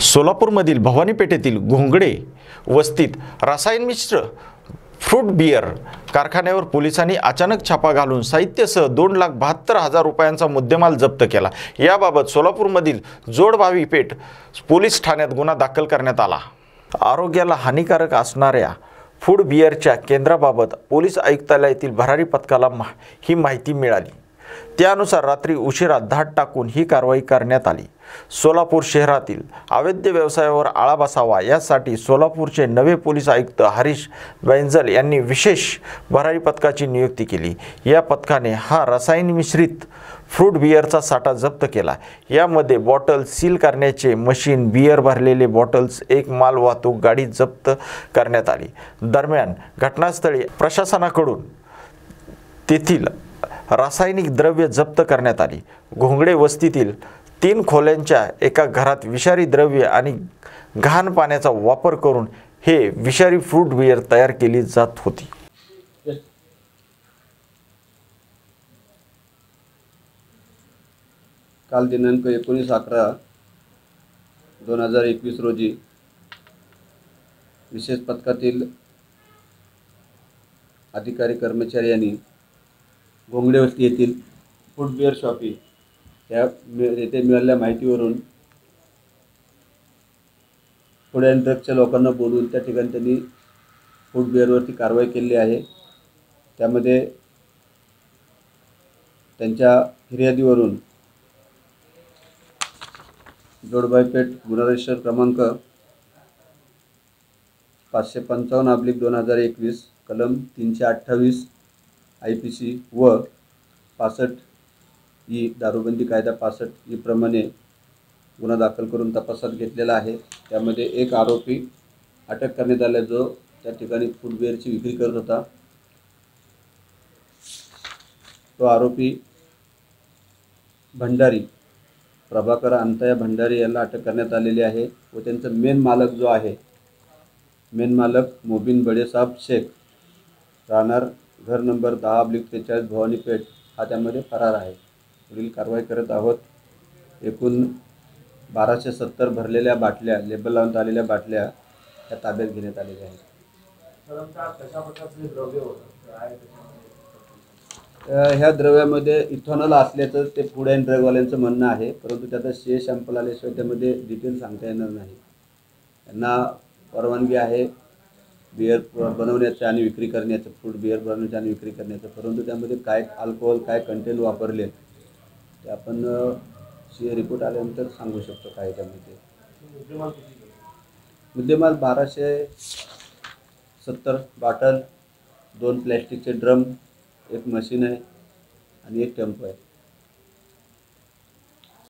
सोलापूरमधील भवानी पेठेतील घोंगडे वस्तीत रसायन मिश्र फ्रूट बियर कारखान्यावर पोलिसांनी अचानक छापा घालून साहित्यासह दोन लाख बहात्तर हजार रुपयांचा मुद्देमाल जप्त केला. याबाबत सोलापूरमधील जोडभावी पेठ पोलीस ठाण्यात गुन्हा दाखल करण्यात आला. आरोग्याला हानिकारक असणाऱ्या फूड बियरच्या केंद्राबाबत पोलीस आयुक्तालयातील भरारी पथकाला मा ही माहिती मिळाली. त्यानुसार रात्री उशिरा धाड टाकून ही कारवाई करण्यात आली. सोलापूर शहरातील अवैध व्यवसायावर आळा बसावा यासाठी सोलापूरचे नवे पोलीस आयुक्त हरीश बैंजल यांनी विशेष भरारी पथकाची नियुक्ती केली. या पथकाने हा रसायन मिश्रित फ्रूट बियरचा साठा जप्त केला. यामध्ये बॉटल सील करण्याचे मशीन बियर भरलेले बॉटल्स एक माल वाहतूक गाडी जप्त करण्यात आली. दरम्यान घटनास्थळी प्रशासनाकडून तेथील रासायनिक द्रव्य जप्त करण्यात आली. घोंगडे वस्तीतील तीन खोल्यांच्या एका घरात विषारी द्रव्य आणि घाण पाण्याचा वापर करून हे विषारी फ्रूट बियर तयार केली जात होती. काल दिनांक एकोणीस अकरा दोन हजार एकवीस रोजी विशेष पथकातील अधिकारी कर्मचारी यांनी घोंगडेवस्ती येथील फूड बिअर शॉपी या येथे मिळालेल्या माहितीवरून फूड अँड ड्रगच्या लोकांना बोलवून त्या ठिकाणी त्यांनी फूड बिअरवरती कारवाई केली आहे. त्यामध्ये त्यांच्या फिर्यादीवरून जोडबाईपेठ गुन्हा रजिस्टर क्रमांक पाचशे पंचावन्न अब्लिक दोन हजार एकवीस कलम तीनशे अठ्ठावीस आय पी सी व पासष्ट ई दारूबंदी कायदा पासष्ट ईप्रमाणे गुन्हा दाखल करून तपासात घेतलेला आहे. त्यामध्ये एक आरोपी अटक करण्यात आला जो त्या ठिकाणी फुटवेअरची विक्री करत होता. तो आरोपी भंडारी प्रभाकर अंतया भंडारी यांना अटक करण्यात आलेली आहे व त्यांचा मेन मालक जो आहे मेन मालक मोबिन बडेसाब शेख. राहणार घर नंबर दहा अब्लिक त्रेचाळीस भवानी पेठ हा त्यामध्ये फरार आहे. पुढील कारवाई करत आहोत. एकूण बाराशे सत्तर भरलेल्या बाटल्या लेबल लावून आलेल्या बाटल्या त्या ताब्यात घेण्यात आलेल्या आहेत. ह्या द्रव्यामध्ये इथॉनॉल असल्याचं ते फूड अँड ड्रगवाल्यांचं म्हणणं आहे परंतु त्याचा शे सॅम्पल आल्याशिवाय त्यामध्ये डिटेल सांगता येणार नाही. त्यांना परवानगी आहे. बिअर बनवण्याचं आणि विक्री करण्याचं फ्रूट बिअर बनवण्याचं आणि विक्री करण्याचं परंतु त्यामध्ये काय अल्कोहोल काय कंटेंट वापरले ते आपण सी रिपोर्ट आल्यानंतर सांगू शकतो काय त्यामध्ये. मुद्देमाल बाराशे सत्तर बाटल दोन प्लॅस्टिकचे ड्रम एक मशीन आहे आणि एक टेम्पो आहे.